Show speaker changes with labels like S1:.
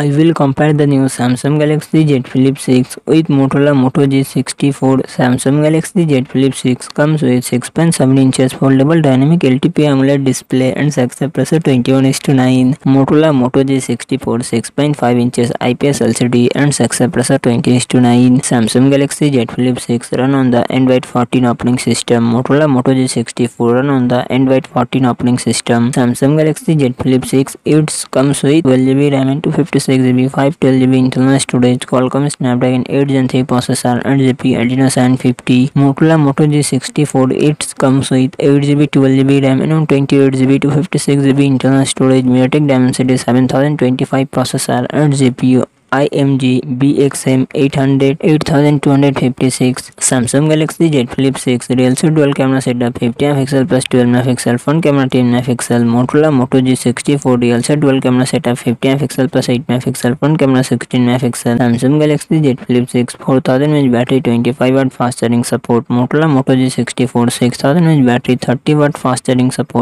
S1: I will compare the new Samsung Galaxy Z Flip 6 with Motorola Moto G64. Samsung Galaxy Z Flip 6 comes with 6.7 inches foldable dynamic LTP AMOLED display and success pressure 21 to 9. Motorola Moto G64 6.5 inches IPS LCD and success pressure 20 to 9. Samsung Galaxy Z Flip 6 run on the Android 14 operating system. Motorola Moto G64 run on the Android 14 operating system. Samsung Galaxy Z Flip 6 it comes with 12GB RAM and 256 6GB 512GB internal storage Qualcomm Snapdragon 8 Gen 3 processor 8GB Adreno 750 Motorola Moto G64 it comes with 8GB 12GB RAM and 28GB 256GB internal storage MediaTek Dimensity 7025 processor and GPU I M G B X M eight hundred eight thousand two hundred fifty six Samsung Galaxy Z flip six rear C dual camera setup fifty M pixel plus twelve mega pixel front camera ten mega pixel Motorola Moto G sixty four rear C dual camera setup fifty M pixel plus eight mega pixel front camera sixteen mega pixel Samsung Galaxy Z flip six four thousand H battery twenty five watt fast charging support Motorola Moto G sixty four six thousand H battery thirty watt fast charging support